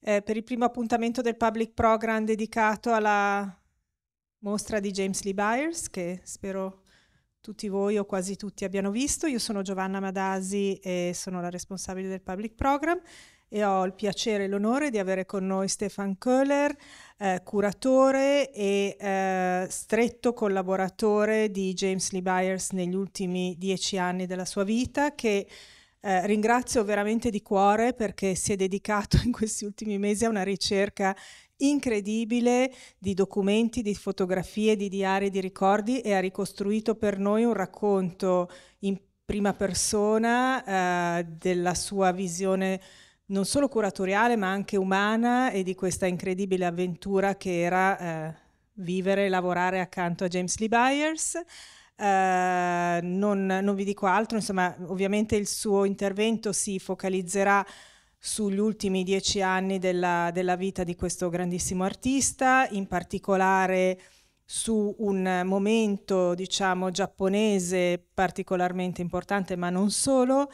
eh, per il primo appuntamento del Public Program dedicato alla mostra di James Lee Byers, che spero tutti voi o quasi tutti abbiano visto. Io sono Giovanna Madasi e sono la responsabile del Public Program e ho il piacere e l'onore di avere con noi Stefan Köhler, eh, curatore e eh, stretto collaboratore di James Lee Byers negli ultimi dieci anni della sua vita, che eh, ringrazio veramente di cuore perché si è dedicato in questi ultimi mesi a una ricerca incredibile di documenti, di fotografie, di diari, di ricordi e ha ricostruito per noi un racconto in prima persona eh, della sua visione non solo curatoriale ma anche umana e di questa incredibile avventura che era eh, vivere e lavorare accanto a James Lee Byers. Uh, non, non, vi dico altro, insomma, ovviamente il suo intervento si focalizzerà sugli ultimi dieci anni della, della vita di questo grandissimo artista, in particolare su un momento, diciamo, giapponese particolarmente importante, ma non solo,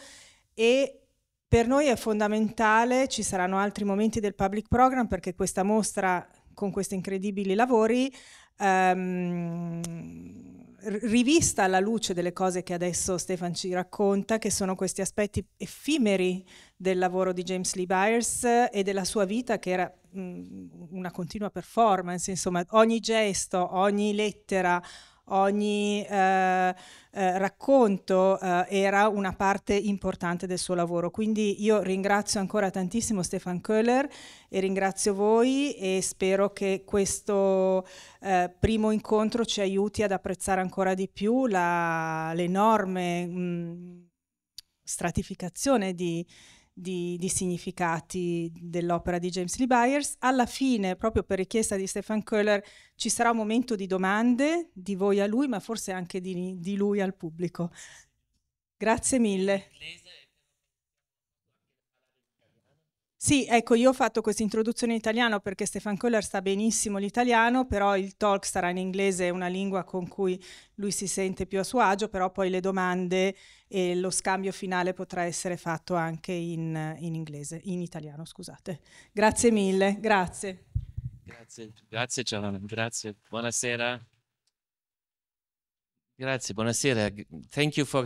e per noi è fondamentale, ci saranno altri momenti del public program perché questa mostra con questi incredibili lavori um, rivista alla luce delle cose che adesso Stefan ci racconta, che sono questi aspetti effimeri del lavoro di James Lee Byers e della sua vita che era mh, una continua performance, insomma ogni gesto, ogni lettera, ogni eh, eh, racconto eh, era una parte importante del suo lavoro. Quindi io ringrazio ancora tantissimo Stefan Köhler e ringrazio voi e spero che questo eh, primo incontro ci aiuti ad apprezzare ancora di più l'enorme mh, stratificazione di di, di, significati dell'opera di James Lee Byers. Alla fine, proprio per richiesta di Stefan Köhler, ci sarà un momento di domande di voi a lui, ma forse anche di, di lui al pubblico. Grazie mille. Sì, ecco, io ho fatto questa introduzione in italiano perché Stefan Kohler sta benissimo l'italiano, però il talk sarà in inglese, una lingua con cui lui si sente più a suo agio, però poi le domande e lo scambio finale potrà essere fatto anche in, in inglese, in italiano, scusate. Grazie mille, grazie. Grazie, grazie Giovanna, grazie, buonasera. Grazie, buonasera. Thank you for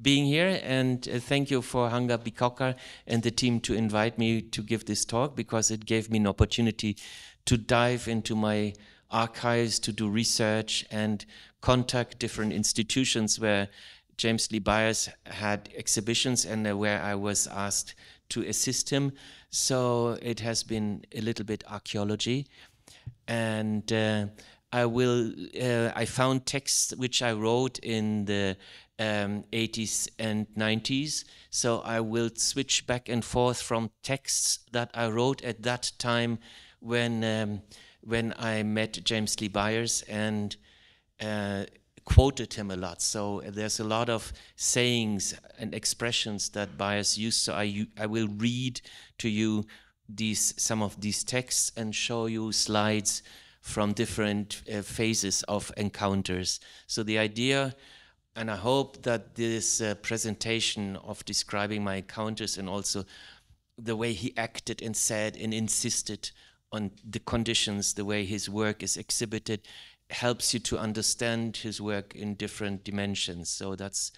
being here and uh, thank you for HangarBicocca and the team to invite me to give this talk because it gave me an opportunity to dive into my archives to do research and contact different institutions where James Lee Byars had exhibitions and uh, where I was asked to assist him. So it has been a little bit archaeology. And uh, I will. Uh, I found texts which I wrote in the um, 80s and 90s. So I will switch back and forth from texts that I wrote at that time when um, when I met James Lee Byars and uh, quoted him a lot. So there's a lot of sayings and expressions that Byars used. So I I will read to you these some of these texts and show you slides from different uh, phases of encounters. So the idea and I hope that this uh, presentation of describing my encounters and also the way he acted and said and insisted on the conditions, the way his work is exhibited, helps you to understand his work in different dimensions. So that's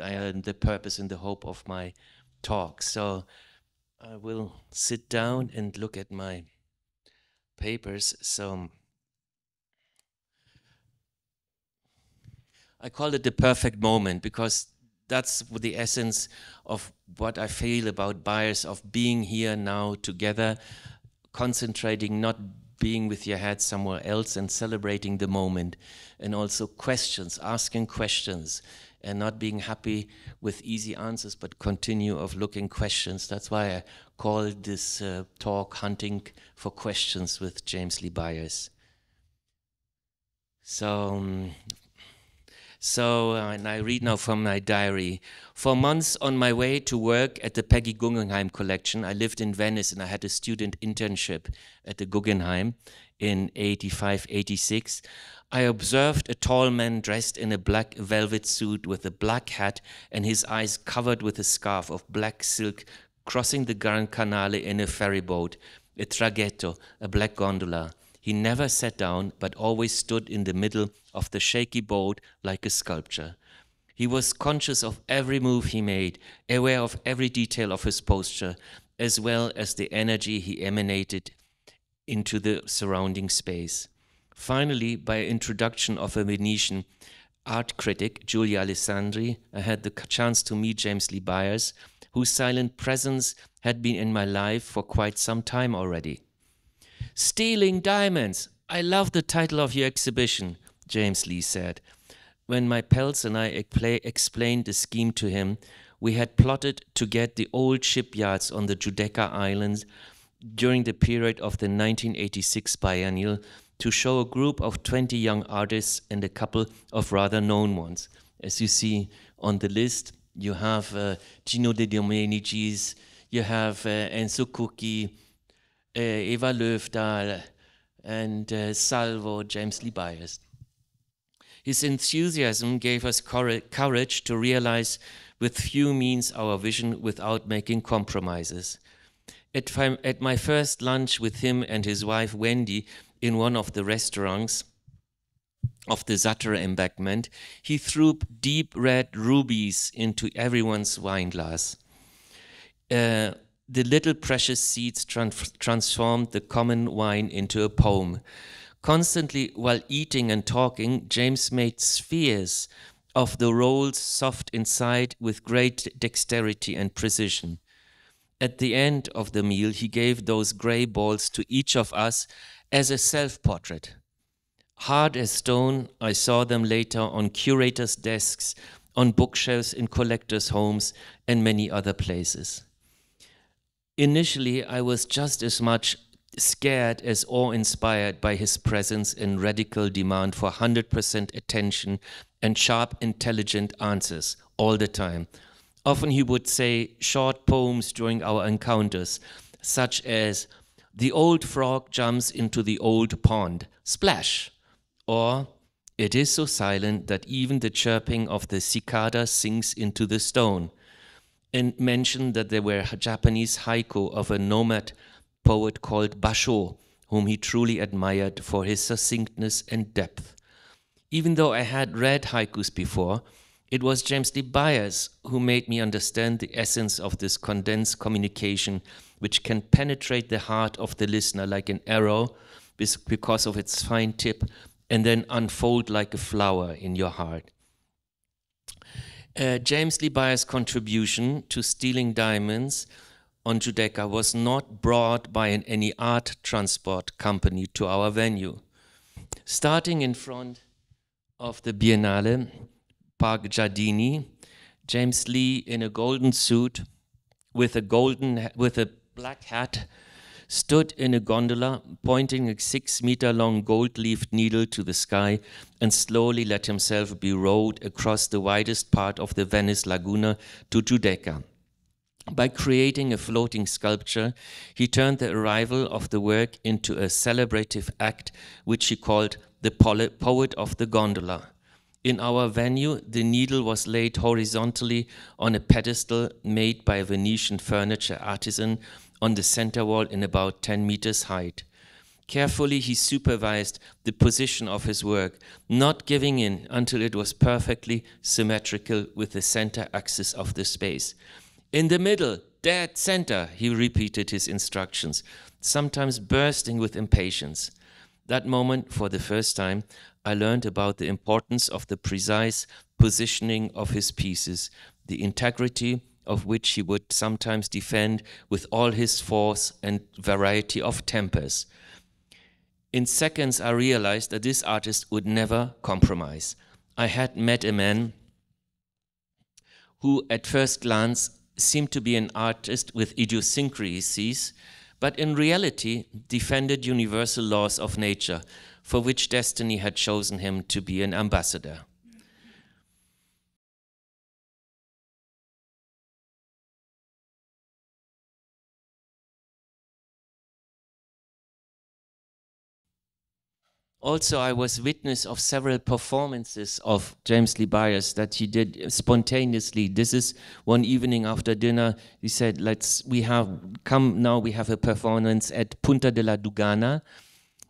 uh, the purpose and the hope of my talk. So I will sit down and look at my papers. So I call it the perfect moment because that's the essence of what I feel about Byars of being here now together, concentrating, not being with your head somewhere else and celebrating the moment. And also questions, asking questions and not being happy with easy answers, but continue of looking questions. That's why I call this uh, talk Hunting for Questions with James Lee Byars. So um, so, uh, and I read now from my diary. For months on my way to work at the Peggy Guggenheim collection, I lived in Venice and I had a student internship at the Guggenheim in 85, 86. I observed a tall man dressed in a black velvet suit with a black hat and his eyes covered with a scarf of black silk crossing the Gran Canale in a ferry boat a traghetto, a black gondola. He never sat down, but always stood in the middle of the shaky boat like a sculpture. He was conscious of every move he made, aware of every detail of his posture, as well as the energy he emanated into the surrounding space. Finally, by introduction of a Venetian art critic, Giulia Alessandri, I had the chance to meet James Lee Byars, whose silent presence had been in my life for quite some time already. Stealing Diamonds! I love the title of your exhibition, James Lee said. When my pals and I explained the scheme to him, we had plotted to get the old shipyards on the Giudecca Islands during the period of the 1986 biennial to show a group of 20 young artists and a couple of rather known ones. As you see on the list, you have uh, Gino De Dominicis, you have uh, Enzo Cucchi, uh, Eva Löfdahl, and uh, Salvo James Lee Byars. His enthusiasm gave us courage to realize with few means our vision without making compromises. At, at my first lunch with him and his wife Wendy in one of the restaurants of the Zattere embankment, he threw deep red rubies into everyone's wine glass. Uh, the little precious seeds transformed the common wine into a poem. Constantly, while eating and talking, James made spheres of the rolls soft inside with great dexterity and precision. At the end of the meal, he gave those gray balls to each of us as a self portrait. Hard as stone, I saw them later on curators' desks, on bookshelves in collectors' homes, and many other places. Initially, I was just as much scared as awe inspired by his presence and radical demand for 100% attention and sharp, intelligent answers all the time. Often he would say short poems during our encounters, such as, The old frog jumps into the old pond, splash! Or, It is so silent that even the chirping of the cicada sinks into the stone. And mentioned that there were Japanese haiku of a nomad poet called Basho, whom he truly admired for his succinctness and depth. Even though I had read haikus before, it was James Lee Byars who made me understand the essence of this condensed communication, which can penetrate the heart of the listener like an arrow because of its fine tip and then unfold like a flower in your heart. Uh, James Lee Byars' contribution to Stealing Diamonds on Giudecca was not brought by an, any art transport company to our venue. Starting in front of the Biennale, Park Giardini, James Lee in a golden suit with a golden with a black hat stood in a gondola pointing a 6 meter long gold-leafed needle to the sky and slowly let himself be rowed across the widest part of the Venice Laguna to Giudecca. By creating a floating sculpture, he turned the arrival of the work into a celebrative act which he called the Poet of the Gondola. In our venue, the needle was laid horizontally on a pedestal made by a Venetian furniture artisan on the center wall in about 10 meters height. Carefully, he supervised the position of his work, not giving in until it was perfectly symmetrical with the center axis of the space. In the middle, dead center, he repeated his instructions, sometimes bursting with impatience. That moment, for the first time, I learned about the importance of the precise positioning of his pieces, the integrity of which he would sometimes defend with all his force and variety of tempers. In seconds, I realized that this artist would never compromise. I had met a man who, at first glance, seemed to be an artist with idiosyncrasies, but in reality defended universal laws of nature, for which destiny had chosen him to be an ambassador. Also I was witness of several performances of James Lee Byars that he did spontaneously. This is one evening after dinner. He said, "Let's we have come now. We have a performance at Punta della Dogana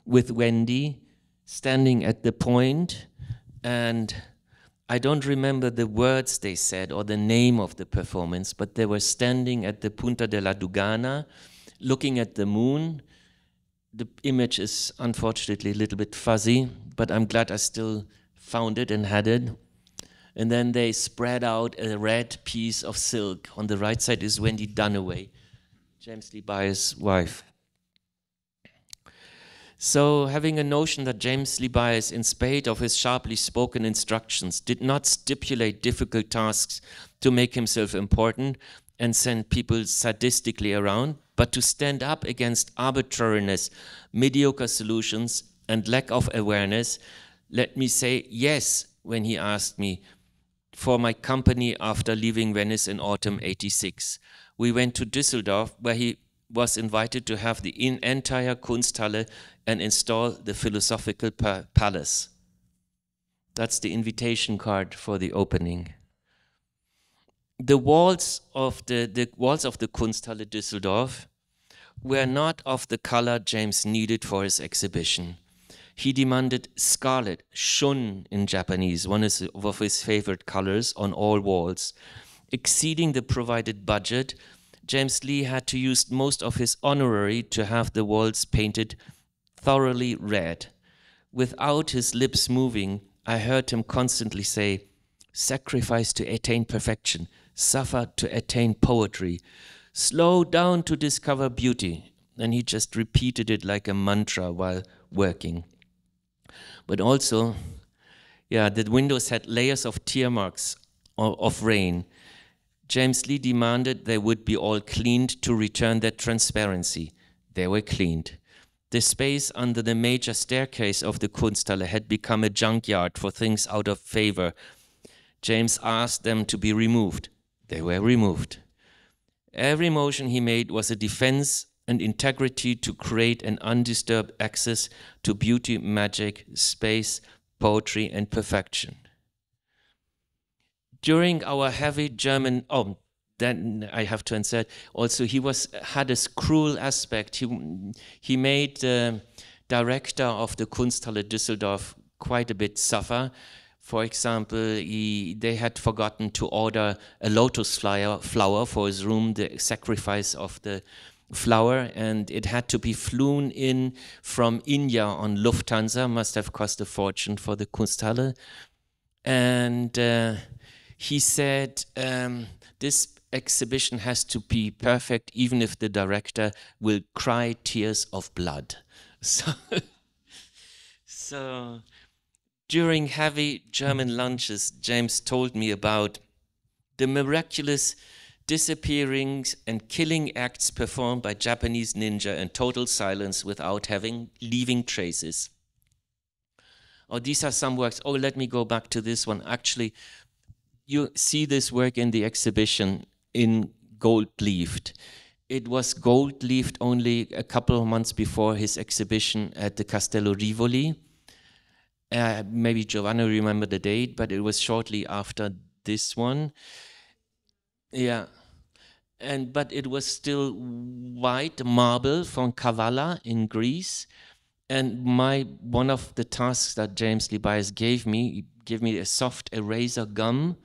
with Wendy, standing at the point, and I don't remember the words they said or the name of the performance, but they were standing at the Punta della Dogana, looking at the moon." The image is unfortunately a little bit fuzzy, but I'm glad I still found it and had it. And then they spread out a red piece of silk. On the right side is Wendy Dunaway, James Lee Byars' wife. So, having a notion that James Lee Byars, in spite of his sharply spoken instructions, did not stipulate difficult tasks to make himself important and send people sadistically around, but to stand up against arbitrariness, mediocre solutions, and lack of awareness, let me say yes when he asked me for my company after leaving Venice in autumn 86. We went to Düsseldorf, where he was invited to have the entire Kunsthalle and install the philosophical pa palace. That's the invitation card for the opening the walls of the, the walls of the Kunsthalle Düsseldorf were not of the color James needed for his exhibition. He demanded scarlet, shun in Japanese, one of his favorite colors, on all walls. Exceeding the provided budget, James Lee had to use most of his honorary to have the walls painted thoroughly red. Without his lips moving, I heard him constantly say, Sacrifice to attain perfection, suffer to attain poetry, slow down to discover beauty. And he just repeated it like a mantra while working. But also, yeah, the windows had layers of tear marks of rain. James Lee demanded they would be all cleaned to return their transparency. They were cleaned. The space under the major staircase of the Kunsthalle had become a junkyard for things out of favor. James asked them to be removed. They were removed. Every motion he made was a defense and integrity to create an undisturbed access to beauty, magic, space, poetry, and perfection. During our heavy German, oh, then I have to insert. Also, he was had a cruel aspect. He he made the director of the Kunsthalle Düsseldorf quite a bit suffer for example, he, they had forgotten to order a lotus flower, flower for his room, the sacrifice of the flower, and it had to be flown in from India on Lufthansa, must have cost a fortune for the Kunsthalle. And uh, he said, um, This exhibition has to be perfect, even if the director will cry tears of blood. So, so during heavy German lunches, James told me about the miraculous disappearings and killing acts performed by Japanese ninja in total silence without having leaving traces. Oh, these are some works. Oh, let me go back to this one. Actually, you see this work in the exhibition in gold leafed. It was gold leafed only a couple of months before his exhibition at the Castello Rivoli uh, maybe Giovanna remember the date, but it was shortly after this one. Yeah. And but it was still white marble from Kavala in Greece. And my one of the tasks that James Byars gave me, he gave me a soft eraser gum,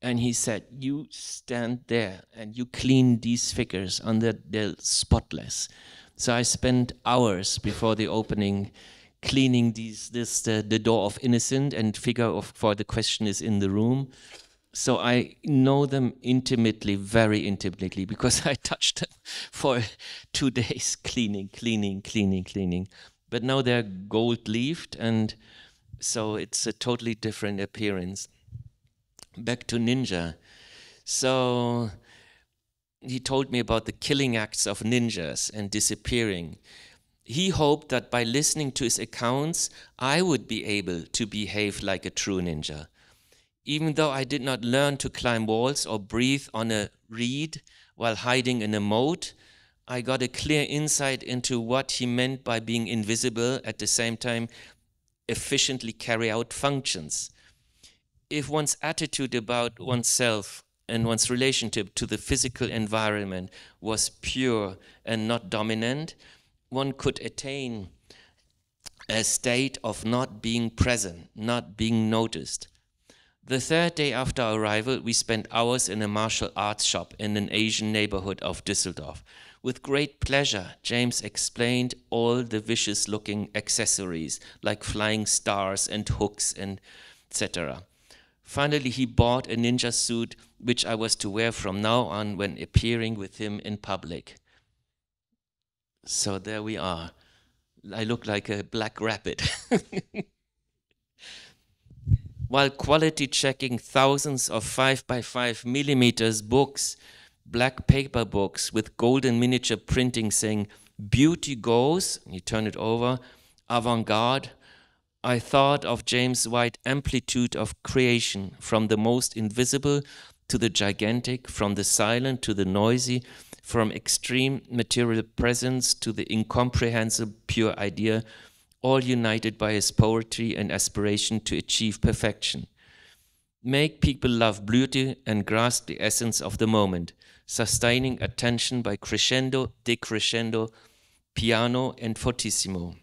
and he said, "You stand there and you clean these figures under they're spotless." So I spent hours before the opening cleaning these this the, the door of innocent and figure of for the question is in the room. So i know them intimately very intimately because i touched them for two days cleaning cleaning cleaning cleaning. But now they're gold leafed and so it's a totally different appearance. Back to ninja. So he told me about the killing acts of ninjas and disappearing he hoped that by listening to his accounts, I would be able to behave like a true ninja. Even though I did not learn to climb walls or breathe on a reed while hiding in a moat, I got a clear insight into what he meant by being invisible at the same time efficiently carry out functions. If one's attitude about oneself and one's relationship to the physical environment was pure and not dominant, one could attain a state of not being present, not being noticed. The third day after arrival, we spent hours in a martial arts shop in an Asian neighborhood of Düsseldorf. With great pleasure, James explained all the vicious looking accessories like flying stars and hooks and etc. Finally, he bought a ninja suit which I was to wear from now on when appearing with him in public. So there we are. I look like a black rabbit. While quality checking thousands of 5 by 5 millimeters books, black paper books with golden miniature printing saying, Beauty goes, you turn it over, avant garde, I thought of James White's amplitude of creation, from the most invisible to the gigantic, from the silent to the noisy, from extreme material presence to the incomprehensible pure idea, all united by his poetry and aspiration to achieve perfection. Make people love beauty and grasp the essence of the moment, sustaining attention by crescendo, decrescendo, piano, and fortissimo.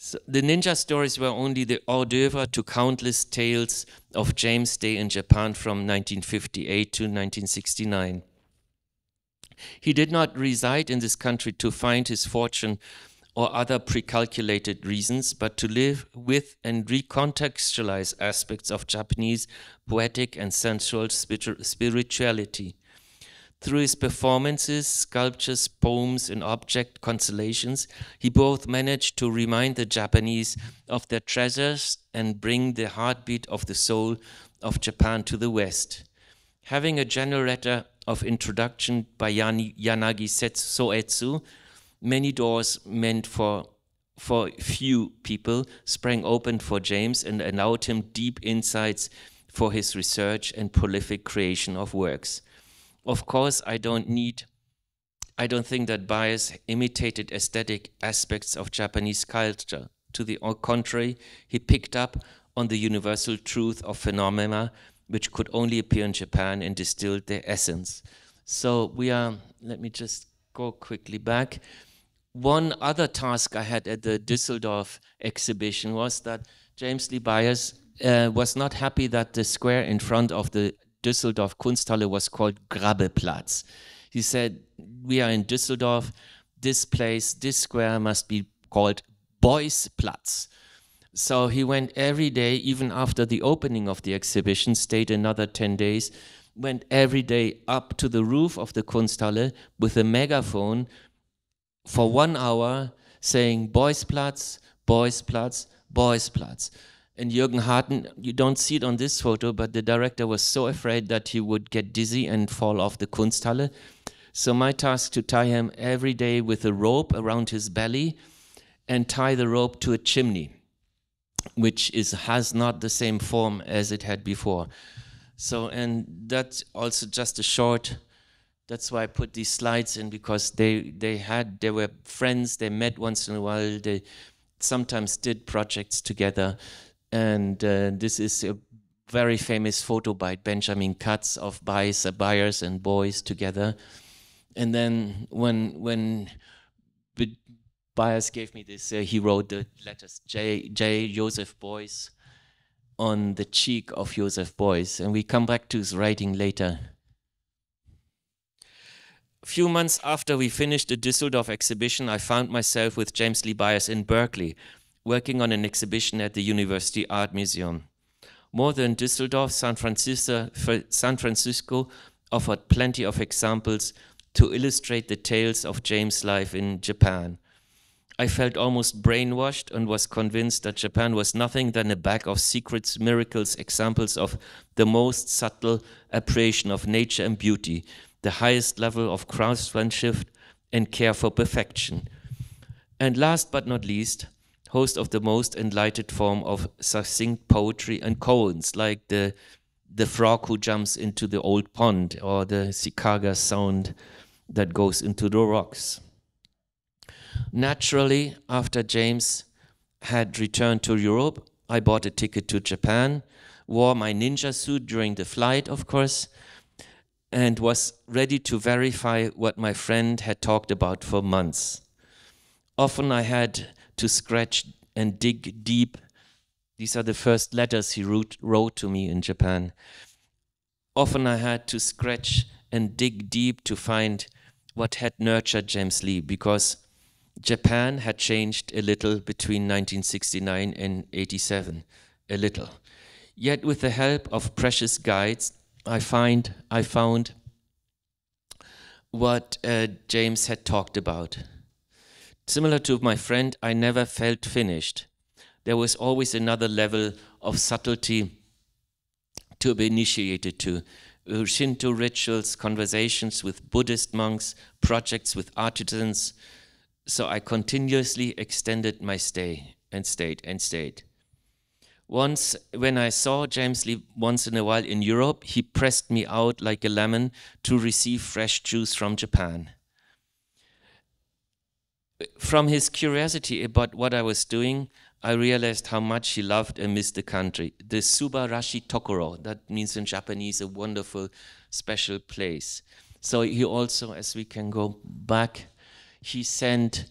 So the ninja stories were only the hors d'oeuvre to countless tales of James' day in Japan from 1958 to 1969. He did not reside in this country to find his fortune or other precalculated reasons, but to live with and recontextualize aspects of Japanese poetic and sensual spirituality. Through his performances, sculptures, poems, and object constellations, he both managed to remind the Japanese of their treasures and bring the heartbeat of the soul of Japan to the West. Having a general letter of introduction by Yanagi Soetsu, many doors meant for for few people sprang open for James and allowed him deep insights for his research and prolific creation of works. Of course, I don't need, I don't think that Byars imitated aesthetic aspects of Japanese culture. To the contrary, he picked up on the universal truth of phenomena which could only appear in Japan and distilled their essence. So we are, let me just go quickly back. One other task I had at the Düsseldorf exhibition was that James Lee Byars uh, was not happy that the square in front of the Düsseldorf Kunsthalle was called Grabbeplatz. He said, We are in Düsseldorf. This place, this square must be called Beuysplatz. So he went every day, even after the opening of the exhibition, stayed another 10 days, went every day up to the roof of the Kunsthalle with a megaphone for one hour saying Beuysplatz, Beuysplatz, Beuysplatz and Jürgen Harten, you don't see it on this photo, but the director was so afraid that he would get dizzy and fall off the Kunsthalle. So my task to tie him every day with a rope around his belly and tie the rope to a chimney, which is has not the same form as it had before. So and that's also just a short that's why I put these slides in because they they had they were friends, they met once in a while, they sometimes did projects together. And uh, this is a very famous photo by Benjamin Katz of Bayes, uh, Byars and Beuys together. And then when when Byars gave me this, uh, he wrote the letters J, J Joseph Beuys on the cheek of Joseph Beuys. And we come back to his writing later. A few months after we finished the Düsseldorf exhibition, I found myself with James Lee Byars in Berkeley, working on an exhibition at the University Art Museum. More than Düsseldorf, San Francisco, San Francisco offered plenty of examples to illustrate the tales of James' life in Japan. I felt almost brainwashed and was convinced that Japan was nothing than a bag of secrets, miracles, examples of the most subtle appreciation of nature and beauty, the highest level of craftsmanship and care for perfection. And last but not least, host of the most enlightened form of succinct poetry and koans, like the the frog who jumps into the old pond or the cicada sound that goes into the rocks. Naturally, after James, had returned to Europe, I bought a ticket to Japan, wore my ninja suit during the flight, of course, and was ready to verify what my friend had talked about for months. Often I had to scratch and dig deep. These are the first letters he wrote, wrote to me in Japan. Often I had to scratch and dig deep to find what had nurtured James Lee because Japan had changed a little between 1969 and 87, a little. Yet with the help of precious guides, I find I found what uh, James had talked about. Similar to my friend, I never felt finished. There was always another level of subtlety to be initiated to. Shinto rituals, conversations with Buddhist monks, projects with artisans. So I continuously extended my stay and stayed and stayed. Once, when I saw James Lee once in a while in Europe, he pressed me out like a lemon to receive fresh juice from Japan. From his curiosity about what I was doing, I realized how much he loved and missed the country. The Subarashi Tokoro, that means in Japanese a wonderful, special place. So he also, as we can go back, he sent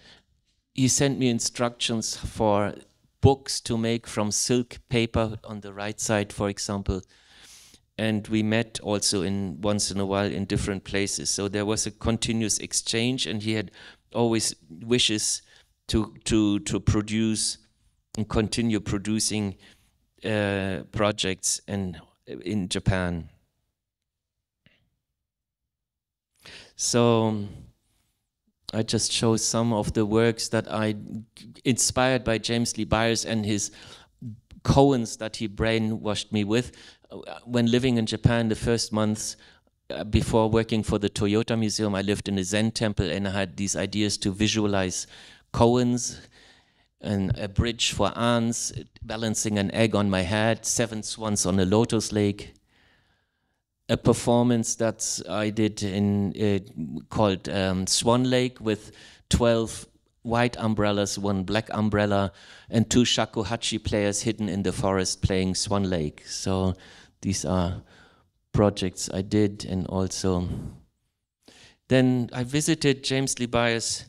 he sent me instructions for books to make from silk paper on the right side, for example. And we met also in once in a while in different places. So there was a continuous exchange, and he had always wishes to to to produce and continue producing uh, projects in in Japan. So I just show some of the works that I inspired by James Lee Byars and his koans that he brainwashed me with. When living in Japan, the first months uh, before working for the Toyota Museum, I lived in a Zen temple and I had these ideas to visualize koans and a bridge for ants, balancing an egg on my head, seven swans on a lotus lake a performance that I did in uh, called um, Swan Lake with 12 white umbrellas, one black umbrella, and two shakuhachi players hidden in the forest playing Swan Lake. So these are projects I did, and also then I visited James Lee Byars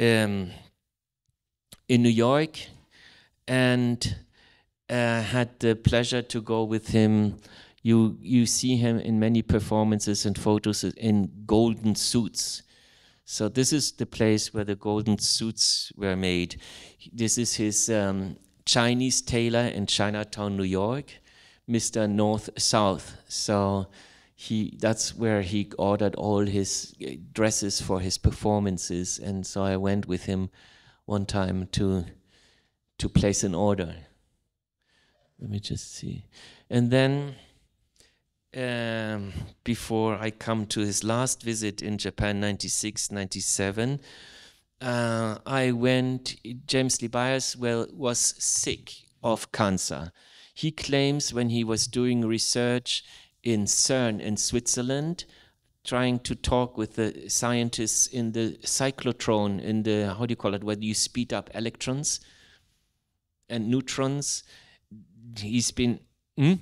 um, in New York, and uh, had the pleasure to go with him you you see him in many performances and photos in golden suits. So this is the place where the golden suits were made. This is his um, Chinese tailor in Chinatown, New York, Mr. North South. So he that's where he ordered all his uh, dresses for his performances, and so I went with him one time to to place an order. Let me just see, and then um, before I come to his last visit in Japan, 96, 97, uh, I went, James Lee Byars well, was sick of cancer. He claims when he was doing research in CERN in Switzerland, trying to talk with the scientists in the cyclotron, in the, how do you call it, where you speed up electrons and neutrons. He's been, hmm?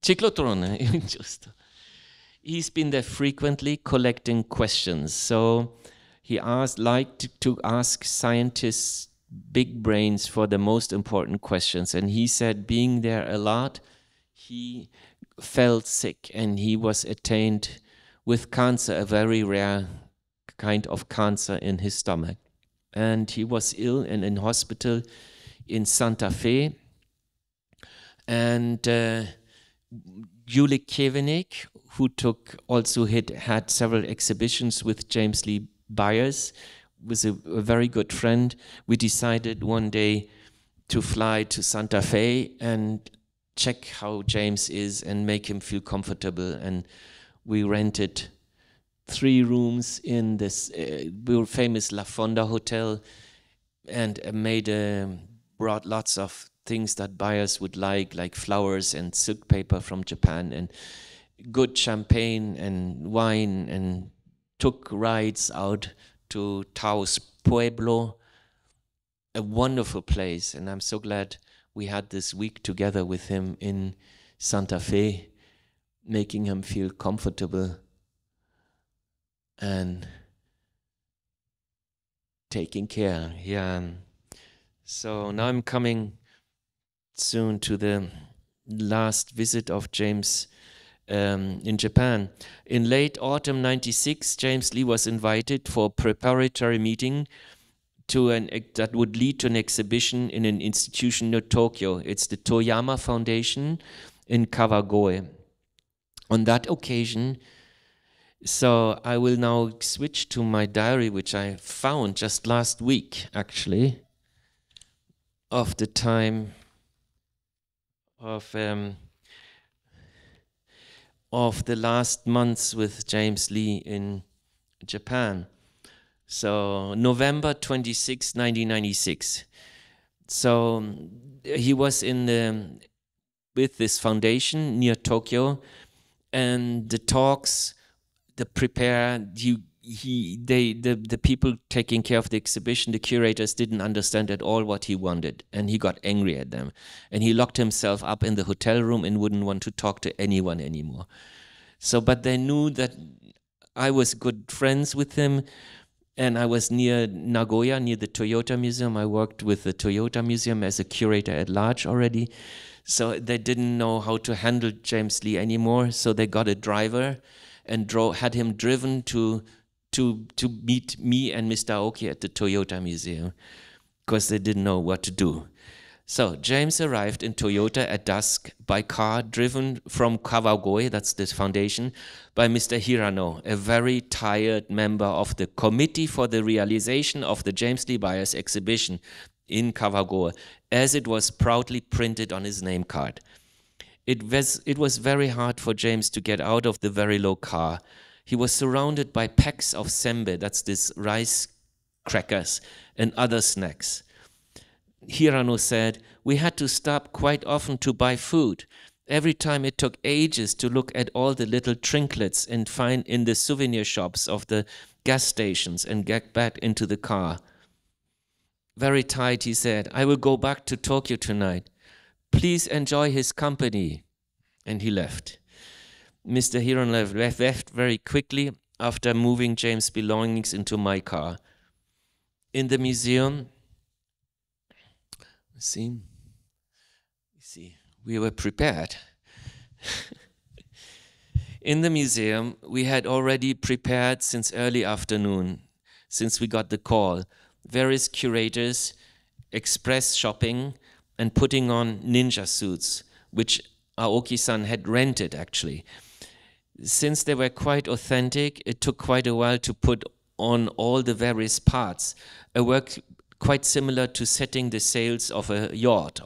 Cyclotron, just. He's been there frequently collecting questions. So he asked, liked to ask scientists big brains for the most important questions. And he said, being there a lot, he felt sick and he was attained with cancer, a very rare kind of cancer in his stomach. And he was ill and in hospital in Santa Fe. And uh, Julie Kievenik, who took also had, had several exhibitions with James Lee Byars, was a, a, very good friend. We decided one day to fly to Santa Fe and check how James is and make him feel comfortable. And we rented three rooms in this uh, famous La Fonda Hotel and uh, made a, brought lots of things that Byars would like, like flowers and silk paper from Japan, and good champagne and wine, and took rides out to Taos Pueblo a wonderful place, and I'm so glad we had this week together with him in Santa Fe, making him feel comfortable and taking care. Yeah. So now I'm coming soon to the last visit of James um, in Japan. In late autumn 96, James Lee was invited for a preparatory meeting to an that would lead to an exhibition in an institution near Tokyo. It's the Toyama Foundation in Kawagoe. On that occasion, so I will now switch to my diary, which I found just last week, actually, of the time of um, of the last months with James Lee in Japan. So November 26, 1996. So he was in the with this foundation near Tokyo, and the talks, the prepare, you he they the the people taking care of the exhibition the curators didn't understand at all what he wanted and he got angry at them. And he locked himself up in the hotel room and wouldn't want to talk to anyone anymore. So but they knew that i was good friends with him and i was near nagoya near the toyota museum. I worked with the toyota museum as a curator at large already. So they didn't know how to handle james lee anymore. So they got a driver and drove, had him driven to to to meet me and Mr. Aoki at the Toyota Museum because they didn't know what to do. So James arrived in Toyota at dusk by car driven from Kawagoe, that's this foundation, by Mr. Hirano, a very tired member of the Committee for the Realization of the James Lee Byars exhibition in Kawagoe, as it was proudly printed on his name card. It was, it was very hard for James to get out of the very low car he was surrounded by packs of sembe, that's this rice crackers, and other snacks. Hirano said, We had to stop quite often to buy food. Every time it took ages to look at all the little trinkets and find in the souvenir shops of the gas stations and get back into the car. Very tight, he said, I will go back to Tokyo tonight. Please enjoy his company. And he left. Mr. Heron left, left very quickly after moving James' belongings into my car. In the museum, see, see, we were prepared. In the museum, we had already prepared since early afternoon, since we got the call. Various curators express shopping and putting on ninja suits, which Aoki san had rented actually since they were quite authentic, it took quite a while to put on all the various parts. A work quite similar to setting the sails of a yacht.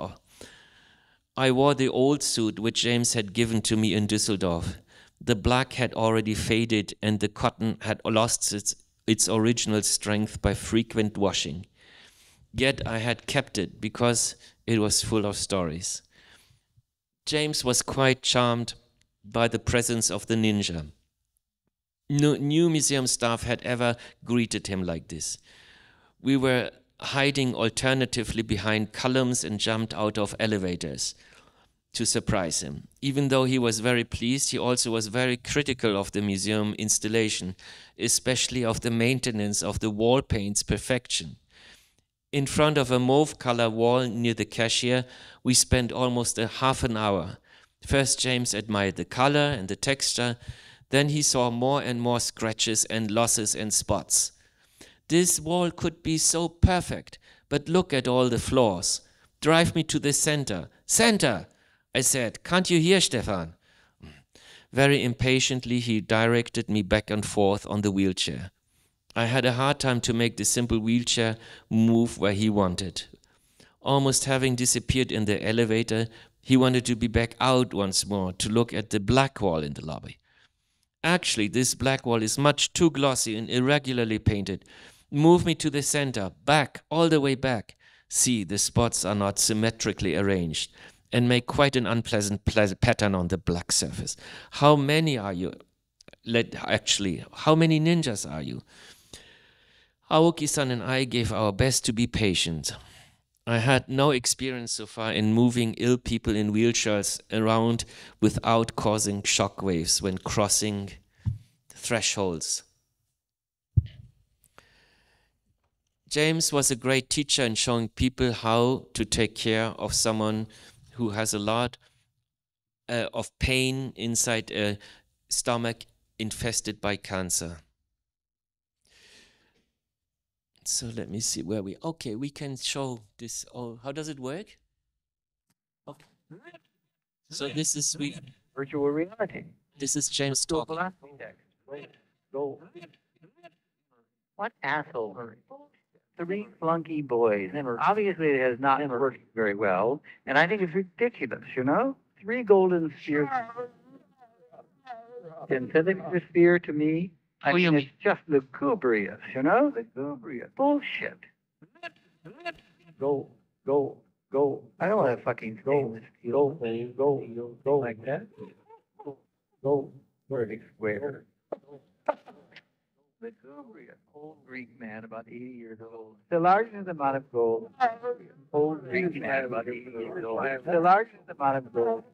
I wore the old suit which James had given to me in Düsseldorf. The black had already faded and the cotton had lost its, its original strength by frequent washing. Yet I had kept it because it was full of stories. James was quite charmed by the presence of the ninja. No new museum staff had ever greeted him like this. We were hiding alternatively behind columns and jumped out of elevators to surprise him. Even though he was very pleased, he also was very critical of the museum installation, especially of the maintenance of the wall paint's perfection. In front of a mauve color wall near the cashier, we spent almost a half an hour First, James admired the color and the texture. Then he saw more and more scratches and losses and spots. This wall could be so perfect, but look at all the flaws. Drive me to the center. Center! I said, Can't you hear, Stefan? Very impatiently, he directed me back and forth on the wheelchair. I had a hard time to make the simple wheelchair move where he wanted. Almost having disappeared in the elevator, he wanted to be back out once more to look at the black wall in the lobby. Actually, this black wall is much too glossy and irregularly painted. Move me to the center, back, all the way back. See, the spots are not symmetrically arranged and make quite an unpleasant pattern on the black surface. How many are you? Let, actually, how many ninjas are you? Aoki san and I gave our best to be patient. I had no experience so far in moving ill people in wheelchairs around without causing shockwaves when crossing thresholds. James was a great teacher in showing people how to take care of someone who has a lot uh, of pain inside a stomach infested by cancer. So let me see where we. Okay, we can show this. Oh, how does it work? Okay. So this is we. Virtual reality. This is James talking. Go. What asshole? Three flunky boys. Obviously, it has not ever worked very well, and I think it's ridiculous. You know, three golden spheres. Synthetic sphere to me. I mean, it's just lugubrious. You know, lugubrious bullshit. Go, go, go. I don't want to fucking go, go, go, go like that. Go, vertic square. Lugubrious, old Greek man, about eighty years old. The largest amount of gold. Old Greek man, about eighty years old. The largest amount of gold.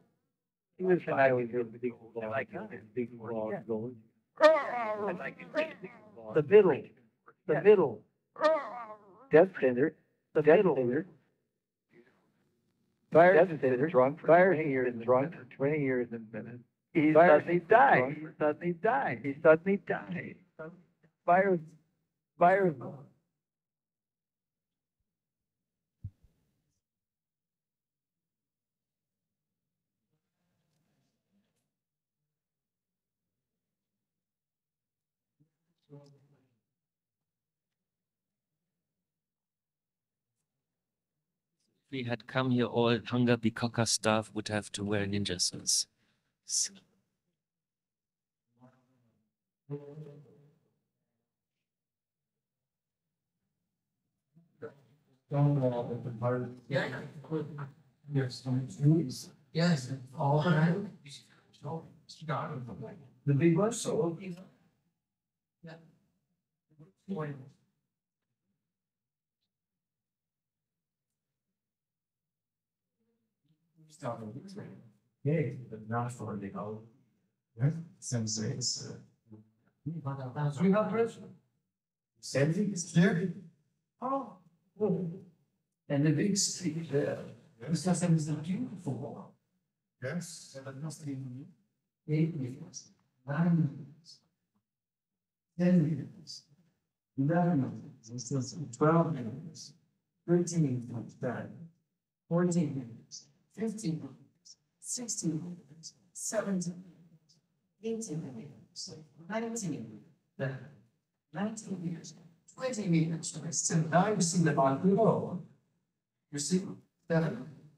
He was I was here big, I like this big wall gold. I like it. The middle, the middle. Death center, the middle. Fire center, drunk, fire years drunk, twenty years in minutes. He suddenly died. He suddenly died. He suddenly died. Fire, fire. We had come here, all HangarBicocca staff would have to wear ninja suits. S- Yes, all right. The big one, so. Yeah. Mm-hmm. Yeah, but not for the whole. Yeah, since it's. Uh, three hundred? Seventy is there? Oh, oh. And the big street there. This system is a beautiful one. Yes. But nothing. Eight meters, nine meters. Ten meters. Eleven meters, twelve meters, thirteen meters, fourteen meters, fifteen meters, sixteen meters, seventeen meters, eighteen meters, nineteen meters, nineteen meters, twenty meters, so now you see the bar below. You see that?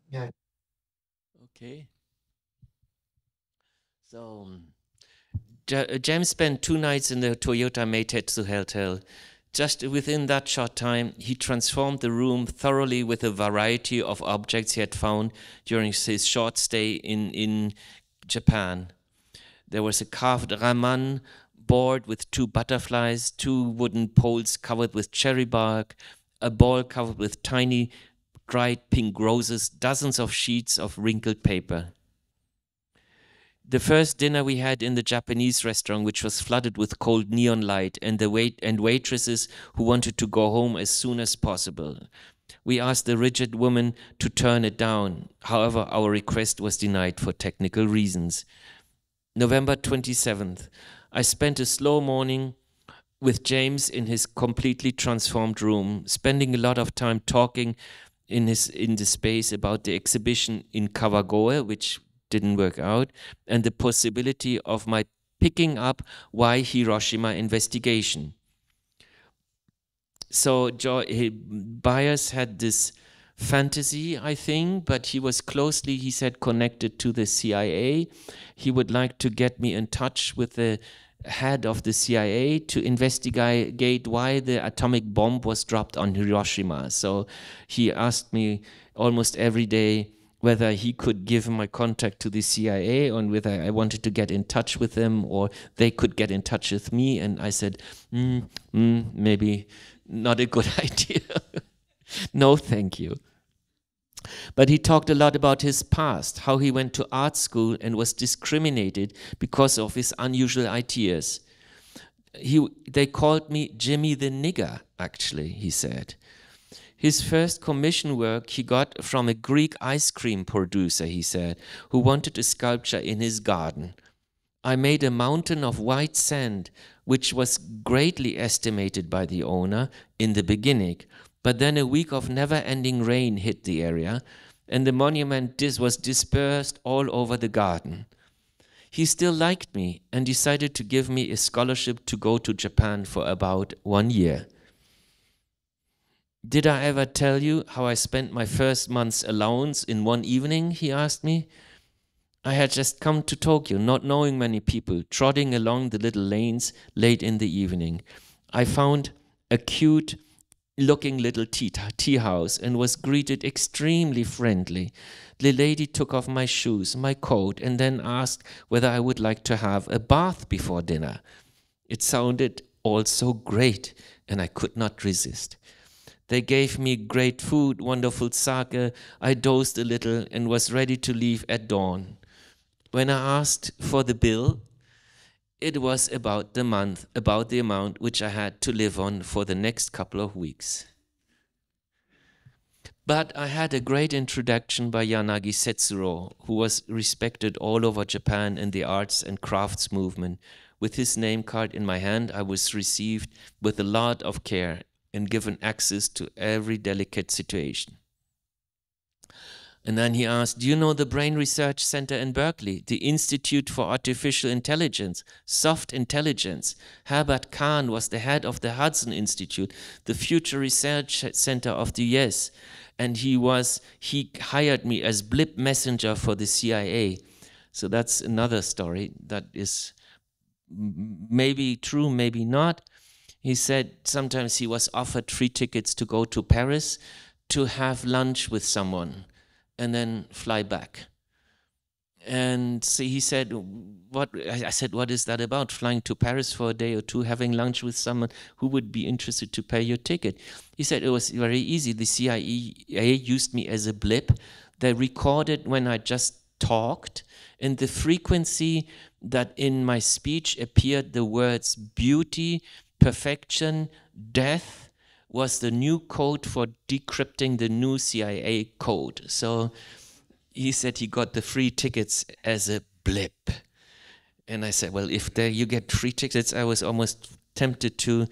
Yeah. Okay. So, Ja- James spent two nights in the Toyota Meitetsu Hotel. Just within that short time, he transformed the room thoroughly with a variety of objects he had found during his short stay in, in Japan. There was a carved raman board with two butterflies, two wooden poles covered with cherry bark, a ball covered with tiny dried pink roses, dozens of sheets of wrinkled paper. The first dinner we had in the Japanese restaurant, which was flooded with cold neon light, and the wait and waitresses who wanted to go home as soon as possible. We asked the rigid woman to turn it down. However, our request was denied for technical reasons. November 27th, I spent a slow morning with James in his completely transformed room, spending a lot of time talking in his in the space about the exhibition in Kawagoe, which didn't work out, and the possibility of my picking up why Hiroshima investigation. So jo- Byars had this fantasy, I think, but he was closely, he said, connected to the CIA. He would like to get me in touch with the head of the CIA to investigate why the atomic bomb was dropped on Hiroshima. So he asked me almost every day whether he could give my contact to the CIA or whether I wanted to get in touch with them or they could get in touch with me. And I said, mm, mm, maybe not a good idea. no, thank you. But he talked a lot about his past, how he went to art school and was discriminated because of his unusual ideas. He, they called me Jimmy the Nigger, actually, he said. His first commission work he got from a Greek ice cream producer, he said, who wanted a sculpture in his garden. I made a mountain of white sand, which was greatly estimated by the owner in the beginning. But then a week of never ending rain hit the area, and the monument was dispersed all over the garden. He still liked me and decided to give me a scholarship to go to Japan for about one year. Did I ever tell you how I spent my first month's allowance in one evening? He asked me. I had just come to Tokyo, not knowing many people, trotting along the little lanes late in the evening. I found a cute looking little tea, tea house and was greeted extremely friendly. The lady took off my shoes, my coat, and then asked whether I would like to have a bath before dinner. It sounded all so great, and I could not resist. They gave me great food, wonderful sake. I dozed a little and was ready to leave at dawn. When I asked for the bill, it was about the month, about the amount which I had to live on for the next couple of weeks. But I had a great introduction by Yanagi Setsuro, who was respected all over Japan in the arts and crafts movement. With his name card in my hand, I was received with a lot of care and given access to every delicate situation. And then he asked, Do you know the Brain Research Center in Berkeley, the Institute for Artificial Intelligence, Soft Intelligence? Herbert Kahn was the head of the Hudson Institute, the Future Research Center of the US. And he was, he hired me as blip messenger for the CIA. So that's another story that is maybe true, maybe not. He said sometimes he was offered free tickets to go to Paris to have lunch with someone and then fly back. And so he said, "What?" I said, "What is that about? Flying to Paris for a day or two, having lunch with someone who would be interested to pay your ticket?" He said it was very easy. The CIA used me as a blip. They recorded when I just talked, and the frequency that in my speech appeared the words beauty, perfection, death was the new code for decrypting the new CIA code. So he said he got the free tickets as a blip. And I said, well, if there you get free tickets, I was almost tempted to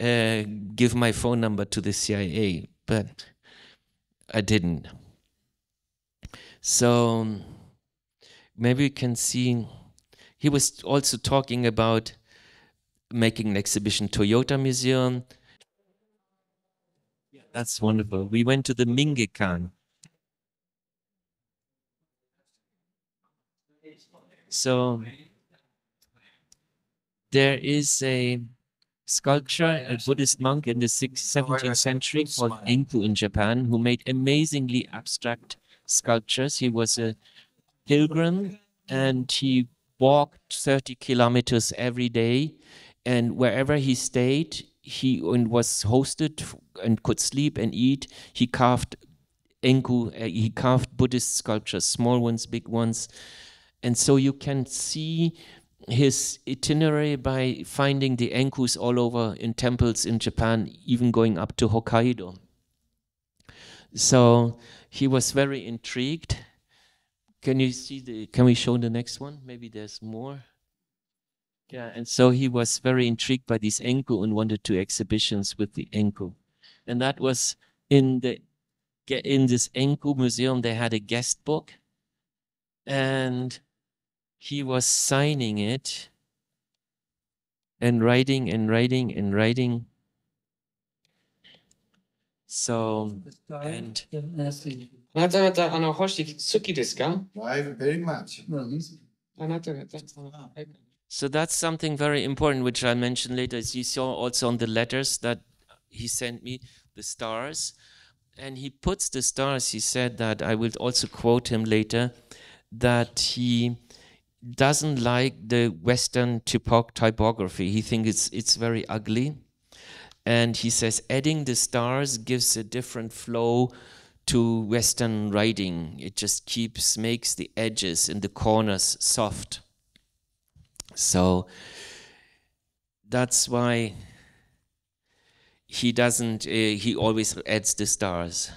uh, give my phone number to the CIA, but I didn't. So maybe we can see, he was also talking about making an exhibition Toyota Museum. Yeah, that's wonderful. We went to the Mingeikan. So there is a sculpture, a Buddhist monk in the 17th century called Enku in Japan, who made amazingly abstract sculptures. He was a pilgrim and he walked 30 kilometers every day and wherever he stayed, he was hosted and could sleep and eat. He carved enku, uh, he carved Buddhist sculptures, small ones, big ones, and so you can see his itinerary by finding the enkus all over in temples in Japan, even going up to Hokkaido. So he was very intrigued. Can you see the? Can we show the next one? Maybe there's more. Yeah, and so he was very intrigued by these enku and wanted to exhibitions with the enku. And that was in the in this enku museum they had a guest book and he was signing it and writing and writing and writing so and あなた方、あの、星好きですか Why, very much. あなた方、はい So that's something very important, which I'll mention later. As you saw also on the letters that he sent me, the stars. And he puts the stars, he said that, I will also quote him later, that he doesn't like the Western typo- typography. He thinks it's, it's very ugly. And he says adding the stars gives a different flow to Western writing. It just keeps makes the edges and the corners soft. So that's why he doesn't. Uh, he always adds the stars.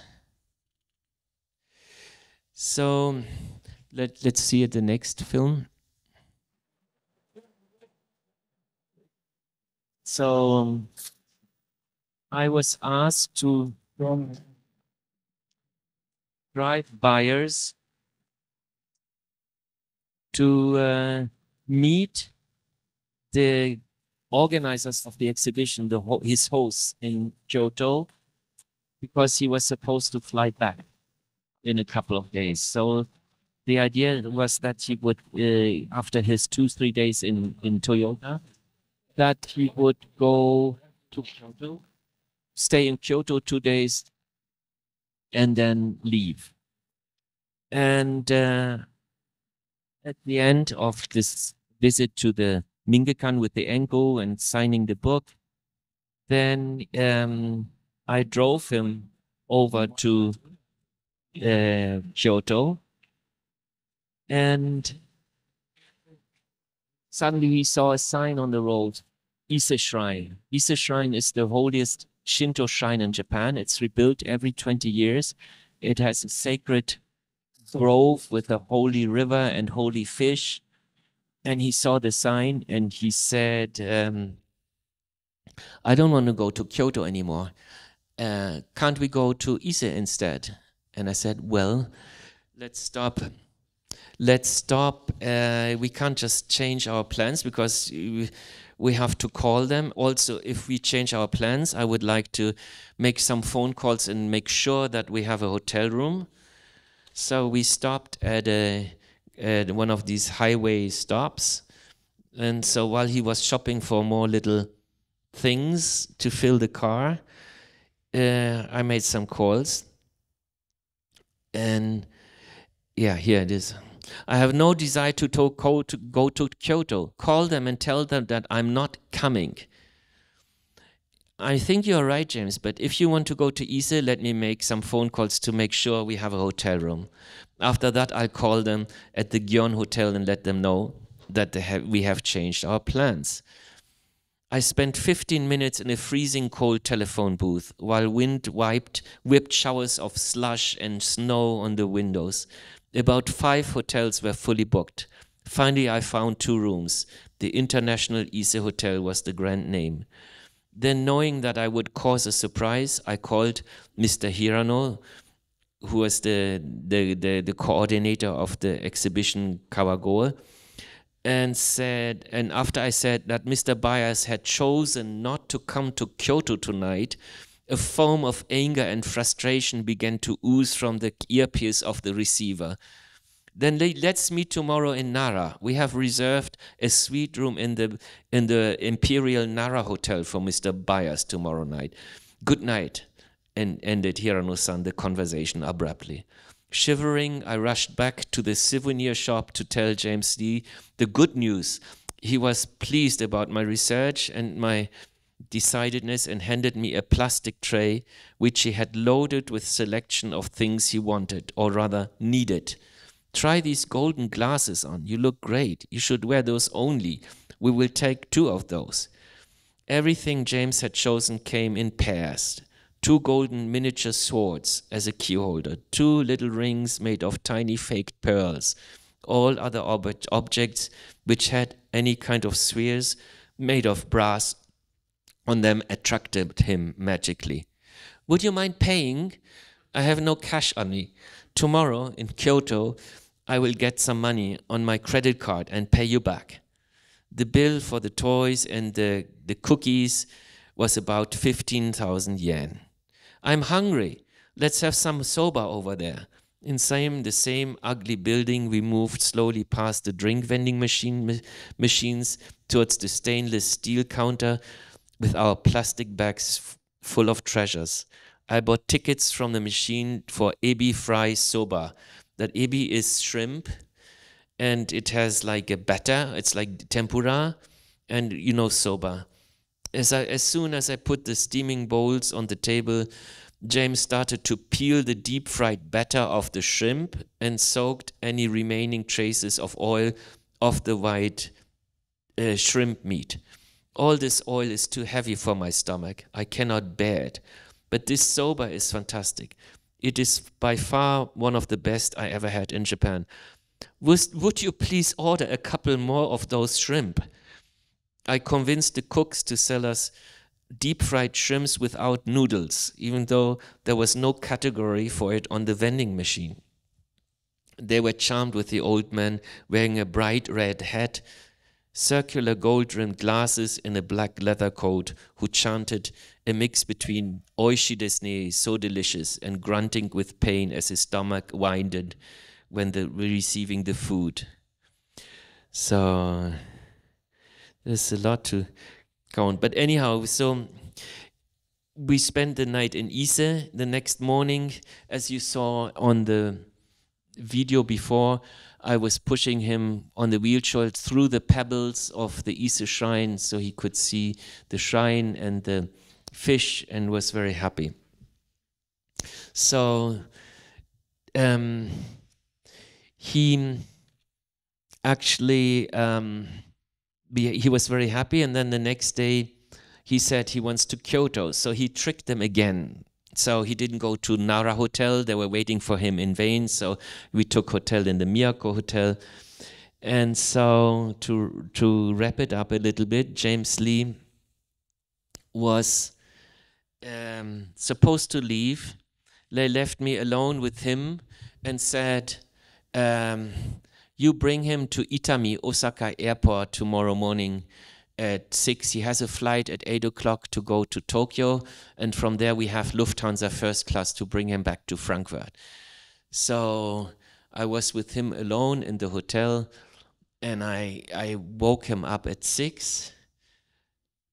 So let let's see the next film. So um, I was asked to drive Byars to uh, meet the organizers of the exhibition, the ho- his hosts in Kyoto, because he was supposed to fly back in a couple of days. So the idea was that he would, uh, after his two three days in in Toyota, that he would go to Kyoto, stay in Kyoto two days, and then leave. And uh, at the end of this visit to the Mingeikan with the Enku and signing the book, then um, I drove him over to uh, Kyoto, and suddenly he saw a sign on the road, Ise Shrine. Ise Shrine is the holiest Shinto shrine in Japan. It's rebuilt every 20 years. It has a sacred grove with a holy river and holy fish. And he saw the sign and he said, um, I don't want to go to Kyoto anymore. Uh, can't we go to Ise instead? And I said, Well, let's stop. Let's stop. Uh, we can't just change our plans because we, we have to call them. Also, if we change our plans, I would like to make some phone calls and make sure that we have a hotel room. So we stopped at a at one of these highway stops, and so while he was shopping for more little things to fill the car, uh, I made some calls, and yeah, here it is. I have no desire to, to, to go to Kyoto. Call them and tell them that I'm not coming. I think you're right, James, but if you want to go to Ise, let me make some phone calls to make sure we have a hotel room. After that, I'll call them at the Gion Hotel and let them know that we have changed our plans. I spent 15 minutes in a freezing cold telephone booth while wind wiped, whipped showers of slush and snow on the windows. About five hotels were fully booked. Finally, I found two rooms. The International Ise Hotel was the grand name. Then, knowing that I would cause a surprise, I called Mr. Hirano, who was the, the, the, the coordinator of the exhibition Kawagoe, and said, and after I said that Mr. Byars had chosen not to come to Kyoto tonight, a foam of anger and frustration began to ooze from the earpiece of the receiver. Then let's meet tomorrow in Nara. We have reserved a suite room in the in the Imperial Nara Hotel for Mr. Byars tomorrow night. Good night. And ended Hirano-san the conversation abruptly. Shivering, I rushed back to the souvenir shop to tell James Lee the good news. He was pleased about my research and my decidedness and handed me a plastic tray which he had loaded with selection of things he wanted or rather needed try these golden glasses on. You look great. You should wear those only. We will take two of those. Everything james had chosen came in pairs. Two golden miniature swords as a key holder. Two little rings made of tiny faked pearls. All other ob- objects which had any kind of spheres made of brass on them attracted him magically. Would you mind paying? I have no cash on me. Tomorrow in Kyoto, I will get some money on my credit card and pay you back. The bill for the toys and the, the cookies was about 15,000 yen. I'm hungry. Let's have some soba over there. In same the same ugly building, we moved slowly past the drink vending machine machines towards the stainless steel counter with our plastic bags full of treasures. I bought tickets from the machine for ebi fry soba. That ebi is shrimp and it has like a batter, it's like tempura and you know soba. As, I, as soon as I put the steaming bowls on the table, James started to peel the deep fried batter off the shrimp and soaked any remaining traces of oil off the white uh, shrimp meat. All this oil is too heavy for my stomach. I cannot bear it. But this soba is fantastic. It is by far one of the best I ever had in Japan. Would, would you please order a couple more of those shrimp? I convinced the cooks to sell us deep fried shrimps without noodles, even though there was no category for it on the vending machine. They were charmed with the old man wearing a bright red hat, circular gold rimmed glasses, in a black leather coat, who chanted a mix between Oishi desu so delicious, and grunting with pain as his stomach winded when the, receiving the food. So there's a lot to count. But anyhow, so we spent the night in Ise. The next morning, as you saw on the video before, I was pushing him on the wheelchair through the pebbles of the Ise shrine so he could see the shrine and the fish and was very happy. So um, he actually um, he was very happy, and then the next day he said he wants to Kyoto. So he tricked them again. So he didn't go to Nara Hotel. They were waiting for him in vain. So we took hotel in the Miyako Hotel. And so to to wrap it up a little bit, James Lee was um, supposed to leave. They left me alone with him and said, um, you bring him to Itami, Osaka airport tomorrow morning at 6. He has a flight at 8 o'clock to go to Tokyo, and from there we have Lufthansa first class to bring him back to Frankfurt. So I was with him alone in the hotel, and I, I woke him up at 6,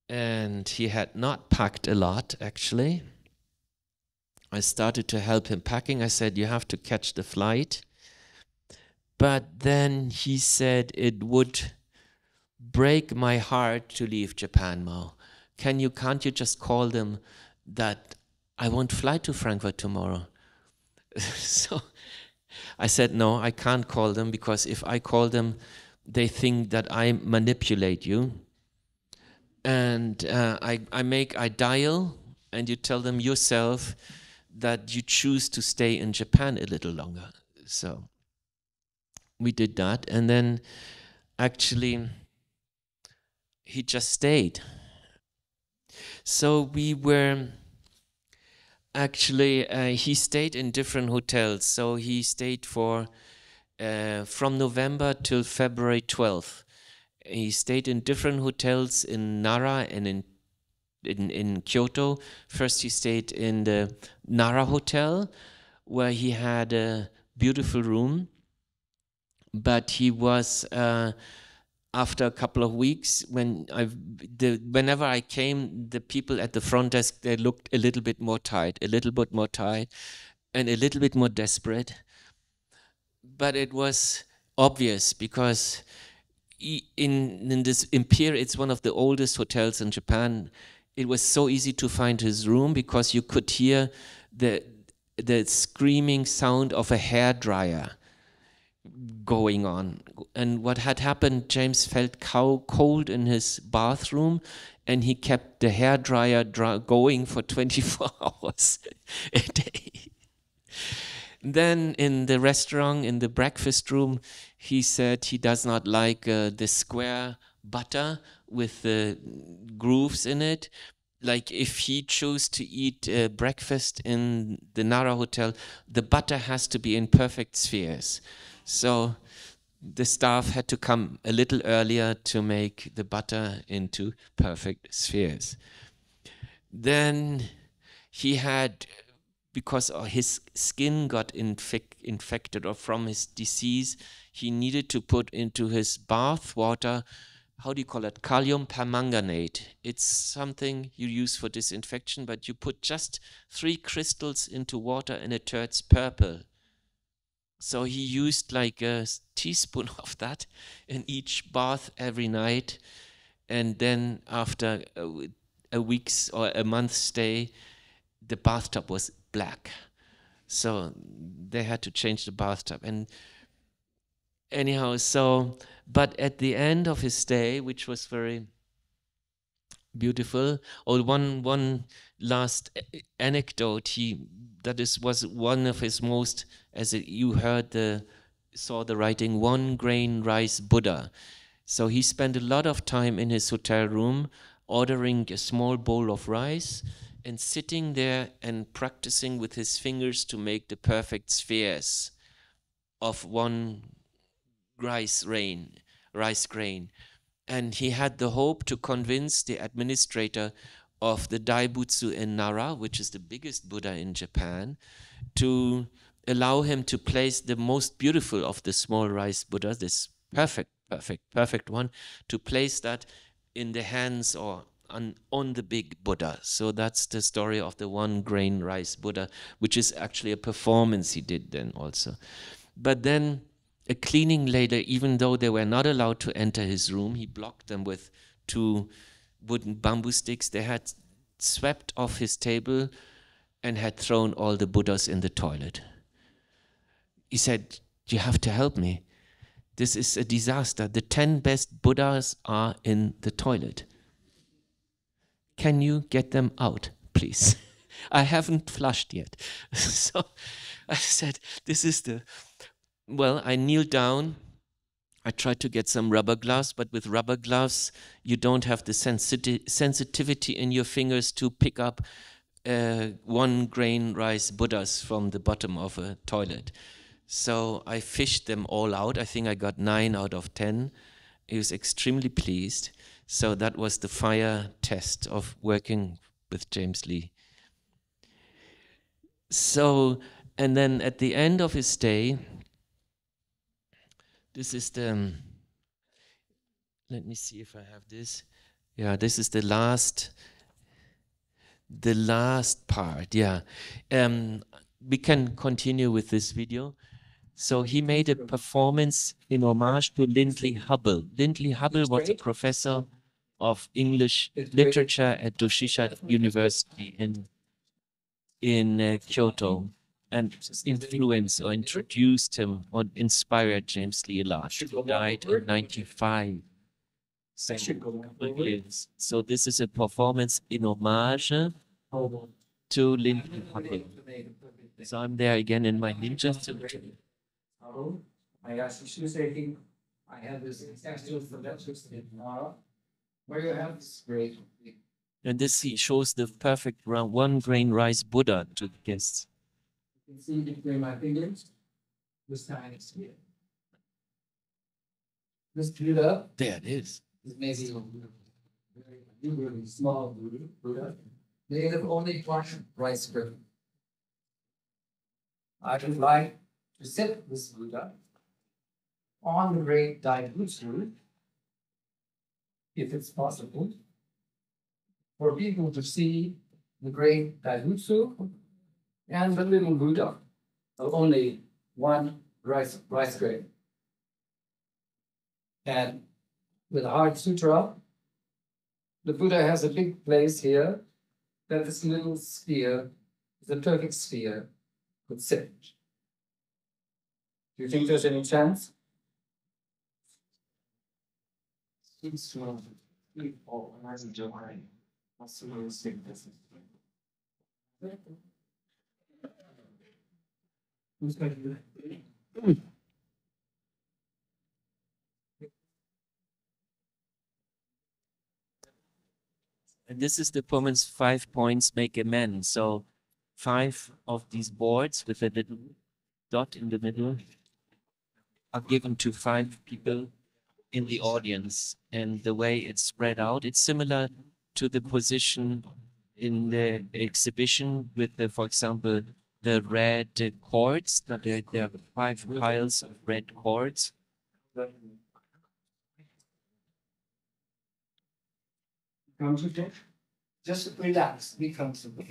and he had not packed a lot actually. I started to help him packing. I said, You have to catch the flight. But then he said it would break my heart to leave Japan, Mao. Can you can't you just call them that I won't fly to Frankfurt tomorrow? so I said no, I can't call them because if I call them, they think that I manipulate you. And uh, I, I make I dial, and you tell them yourself that you choose to stay in Japan a little longer. So we did that. And then actually, he just stayed. So we were actually, uh, he stayed in different hotels. So he stayed for uh, from November till February 12th. He stayed in different hotels in Nara and in in, in Kyoto. First, he stayed in the Nara Hotel, where he had a beautiful room but he was uh, after a couple of weeks when I whenever I came, the people at the front desk they looked a little bit more tired, a little bit more tired, and a little bit more desperate. But it was obvious because in in this Imperial, it's one of the oldest hotels in Japan. It was so easy to find his room because you could hear the the screaming sound of a hair dryer going on. And what had happened, James felt cold in his bathroom and he kept the hair dryer dry going for 24 hours a day. then in the restaurant, in the breakfast room, he said he does not like uh, the square butter with the grooves in it. Like if he chose to eat uh, breakfast in the Nara Hotel, the butter has to be in perfect spheres. So the staff had to come a little earlier to make the butter into perfect spheres. Then he had, because his skin got infec infected or from his disease, he needed to put into his bath water, how do you call it, kalium permanganate. It's something you use for disinfection, but you put just three crystals into water and it turns purple. So he used like a teaspoon of that in each bath every night. And then after a, a week's or a month's stay, the bathtub was black. So they had to change the bathtub. And anyhow, so, but at the end of his stay, which was very beautiful, or one, one last anecdote, he, that is, was one of his most, as it, you heard the, saw the writing, one grain rice Buddha. So he spent a lot of time in his hotel room ordering a small bowl of rice and sitting there and practicing with his fingers to make the perfect spheres of one rice rain, rice grain. And he had the hope to convince the administrator of the Daibutsu in Nara, which is the biggest Buddha in Japan, to allow him to place the most beautiful of the small rice Buddhas, this perfect, perfect, perfect one, to place that in the hands or on, on the big Buddha. So that's the story of the one grain rice Buddha, which is actually a performance he did then also. But then a cleaning lady, even though they were not allowed to enter his room, he blocked them with two wooden bamboo sticks. They had swept off his table and had thrown all the Buddhas in the toilet. He said, You have to help me. This is a disaster. The 10 best Buddhas are in the toilet. Can you get them out, please? I haven't flushed yet. so I said, This is the. Well, I kneeled down. I tried to get some rubber gloves, but with rubber gloves, you don't have the sensiti- sensitivity in your fingers to pick up uh, one grain rice Buddhas from the bottom of a toilet. So I fished them all out. I think I got nine out of ten. He was extremely pleased. So that was the fire test of working with James Lee. So, and then at the end of his stay, this is the, um, let me see if I have this. Yeah, this is the last, the last part. Yeah. Um, we can continue with this video. So he made a performance in homage to Lindley Hubbell. Lindley Hubbell was a professor of English literature at Doshisha University in in uh, Kyoto and influenced or introduced him or inspired James lot. He died in 95. So, so this is a performance in homage to Lindley Hubbell. So I'm there again in my ninja suit. Hello, I asked Shiseki. I have this extra productions in Nara. Where you have this great. And this he shows the perfect round one grain rice Buddha to the guests. You can see between my fingers. This time it's here. This Buddha There it is. is maybe a very really small Buddha. They have only one rice grain. I would like to set this Buddha on the great Daibutsu, if it's possible, for people to see the great Daibutsu and the little Buddha, of only one rice, rice grain. And with the Heart Sutra, the Buddha has a big place here that this little sphere is a perfect sphere could sit. Do you think there's any chance? Who's going to do that? And this is the performance five points make a man. So five of these boards with a little dot in the middle are given to five people in the audience. And the way it's spread out, it's similar to the position in the exhibition with the, for example, the red cords. That There, there are five piles of red cords. Comfortable? Just relax, be comfortable.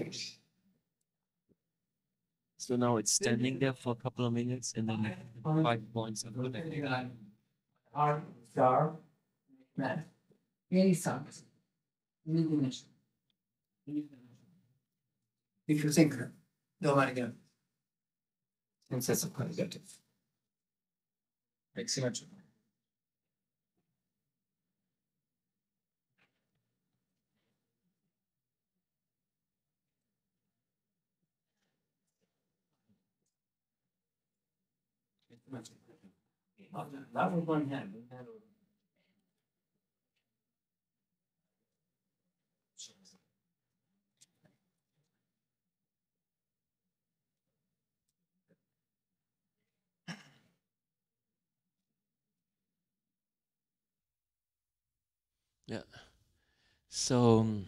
So now it's standing there for a couple of minutes and then five points of in. Art, star, man, any size, any dimension. If you think Domarga. Sense of positive. Excellent. That was one hand. Yeah. So, um,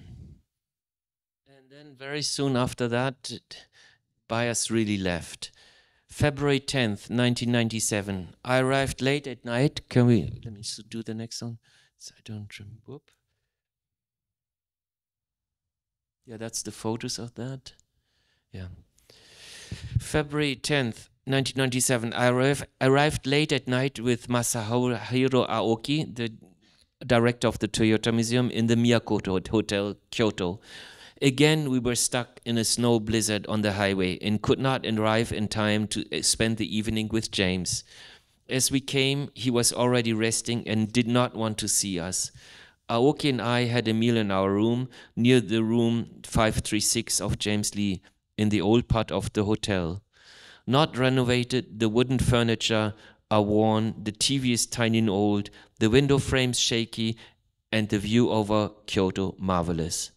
and then very soon after that, Byars really left. February 10th, 1997. I arrived late at night. Can we, let me do the next one so I don't whoop. Yeah, that's the photos of that. Yeah. February 10th, 1997. I arrived late at night with Masahiro Aoki, the director of the Toyota Museum, in the Miyakoto Hotel, Kyoto. Again, we were stuck in a snow blizzard on the highway and could not arrive in time to uh, spend the evening with James. As we came, he was already resting and did not want to see us. Aoki and I had a meal in our room near the room 536 of James Lee in the old part of the hotel. Not renovated, the wooden furniture are worn, the TV is tiny and old, the window frames shaky, and the view over Kyoto marvelous.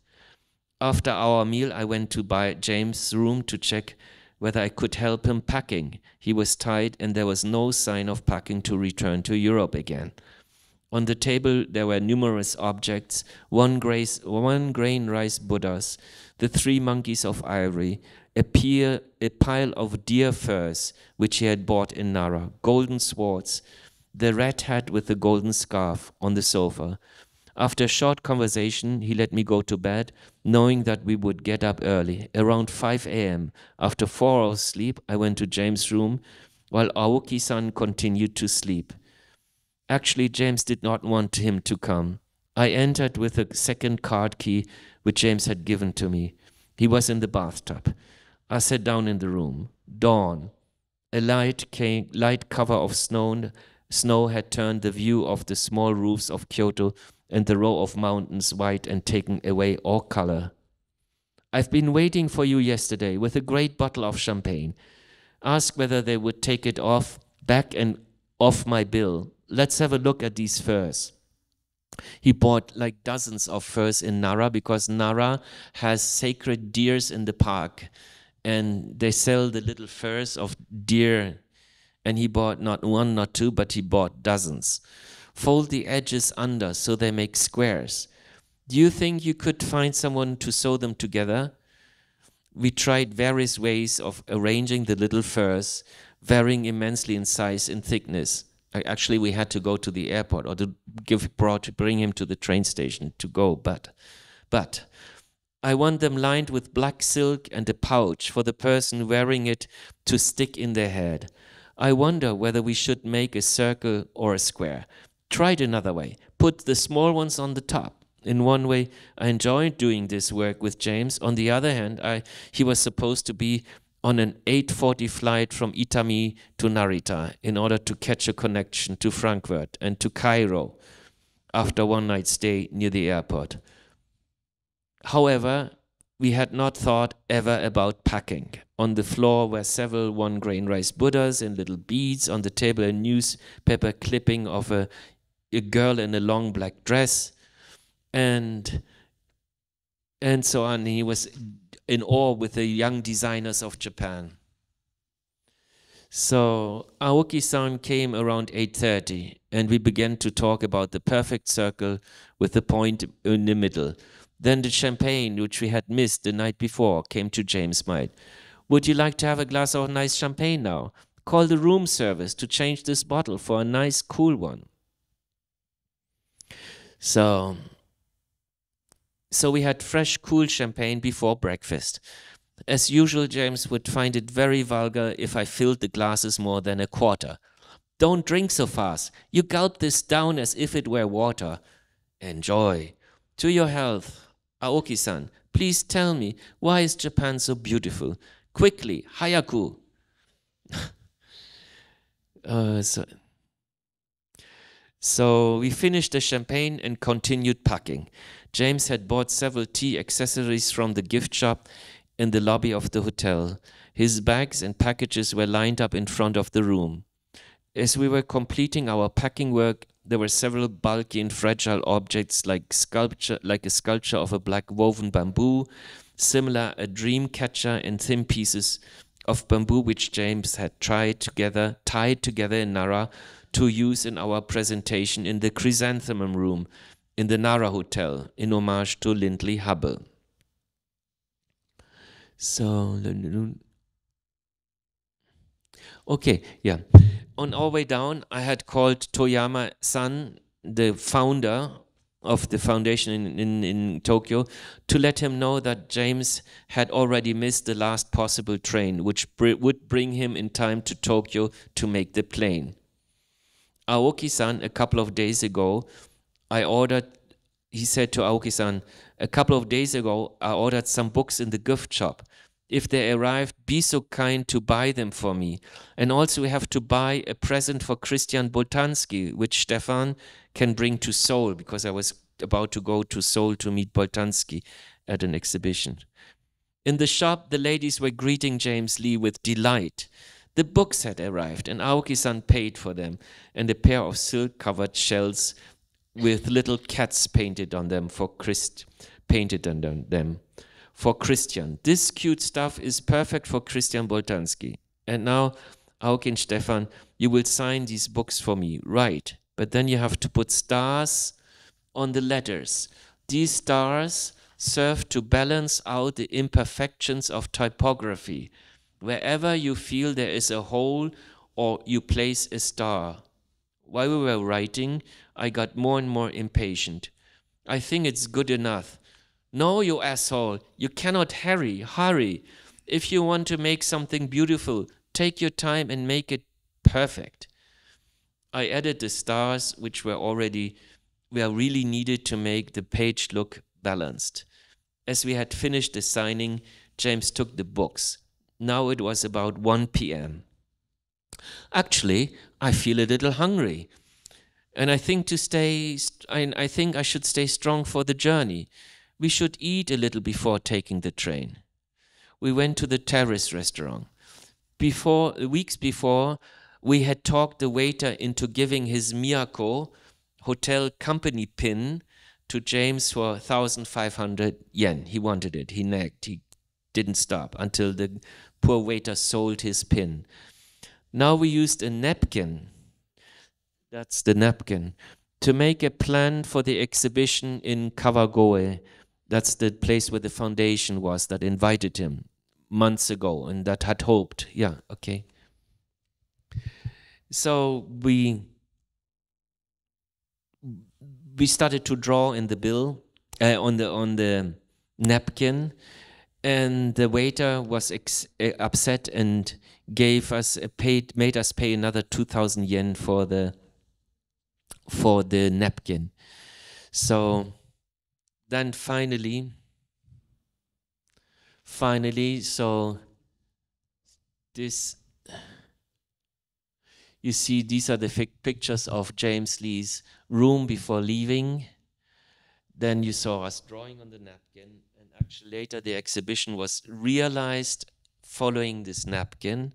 After our meal, I went to buy James' room to check whether I could help him packing. He was tired, and there was no sign of packing to return to Europe again. On the table, there were numerous objects one, grace, one grain rice Buddhas, the three monkeys of ivory, a, a pile of deer furs, which he had bought in Nara, golden swords, the red hat with the golden scarf on the sofa. After a short conversation, he let me go to bed, knowing that we would get up early. Around 5 a.m., after four hours' sleep, I went to James' room while Aoki san continued to sleep. Actually, James did not want him to come. I entered with a second card key which James had given to me. He was in the bathtub. I sat down in the room. Dawn. A light, came, light cover of snow, snow had turned the view of the small roofs of Kyoto and the row of mountains white and taken away all color. I've been waiting for you yesterday with a great bottle of champagne. Ask whether they would take it off back and off my bill. Let's have a look at these furs. He bought like dozens of furs in Nara because Nara has sacred deers in the park and they sell the little furs of deer. And he bought not one, not two, but he bought dozens. Fold the edges under so they make squares. Do you think you could find someone to sew them together? We tried various ways of arranging the little furs, varying immensely in size and thickness. Actually, we had to go to the airport or to give brought to bring him to the train station to go. But, but I want them lined with black silk and a pouch for the person wearing it to stick in their head. I wonder whether we should make a circle or a square. Try it another way. Put the small ones on the top. In one way, I enjoyed doing this work with James. On the other hand, I, he was supposed to be on an 8:40 flight from Itami to Narita in order to catch a connection to Frankfurt and to Cairo after one night stay near the airport. However, we had not thought ever about packing. On the floor were several one grain rice Buddhas and little beads. On the table, a newspaper clipping of a, a girl in a long black dress, and and so on. He was in awe with the young designers of Japan. So Aoki-san came around 8:30 and we began to talk about the perfect circle with the point in the middle. Then the champagne which we had missed the night before came to James' mind. Would you like to have a glass of nice champagne now? Call the room service to change this bottle for a nice cool one. So so we had fresh, cool champagne before breakfast. As usual, James would find it very vulgar if I filled the glasses more than a quarter. Don't drink so fast. You gulp this down as if it were water. Enjoy. To your health. Aoki san, please tell me, why is Japan so beautiful? quickly, hayaku. uh, so, so we finished the champagne and continued packing. James had bought several tea accessories from the gift shop in the lobby of the hotel. His bags and packages were lined up in front of the room. As we were completing our packing work, there were several bulky and fragile objects like sculpture like a sculpture of a black woven bamboo, similar a dream catcher and thin pieces of bamboo which James had tried together tied together in Nara to use in our presentation in the chrysanthemum room in the Nara Hotel in homage to Lindley Hubbell. So, okay, yeah. On our way down, I had called Toyama San, the founder of the foundation in, in, in Tokyo, to let him know that James had already missed the last possible train, which br would bring him in time to Tokyo to make the plane. Aoki san, a couple of days ago, I ordered, he said to Aoki san, a couple of days ago, I ordered some books in the gift shop. If they arrived, be so kind to buy them for me. And also, we have to buy a present for Christian Boltanski, which Stefan can bring to Seoul, because I was about to go to Seoul to meet Boltanski at an exhibition. In the shop, the ladies were greeting James Lee with delight. The books had arrived, and Aoki san paid for them, and a pair of silk covered shells with little cats painted on them for Christ, painted on them for Christian. This cute stuff is perfect for Christian Boltanski. And now, Aukin Stefan, you will sign these books for me, right? But then you have to put stars on the letters. These stars serve to balance out the imperfections of typography. Wherever you feel there is a hole or you place a star. While we were writing, I got more and more impatient. I think it's good enough. No, you asshole, you cannot hurry, hurry. If you want to make something beautiful, take your time and make it perfect. I added the stars, which were already were really needed to make the page look balanced. As we had finished the signing, James took the books. Now it was about 1 p.m. Actually, I feel a little hungry. And I think to stay, I, I think I should stay strong for the journey. We should eat a little before taking the train. We went to the terrace restaurant. Before, weeks before, we had talked the waiter into giving his Miyako hotel company pin to James for 1,500 yen. He wanted it. He nagged. He didn't stop until the poor waiter sold his pin. Now we used a napkin that's the napkin. To make a plan for the exhibition in Kawagoe, that's the place where the foundation was that invited him months ago and that had hoped. Yeah, okay. So we we started to draw in the bill uh, on the on the napkin and the waiter was uh, upset and gave us paid made us pay another 2000 yen for the for the napkin. So then finally, finally, so this, you see, these are the pictures of James Lee's room before leaving. Then you saw us drawing on the napkin, and actually later the exhibition was realized following this napkin.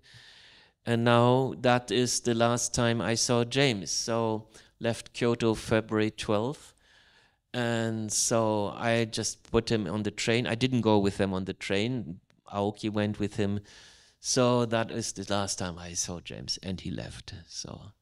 And now that is the last time I saw James. So left Kyoto February 12th. And so I just put him on the train. I didn't go with them on the train. Aoki went with him. So that is the last time I saw James, and he left. So.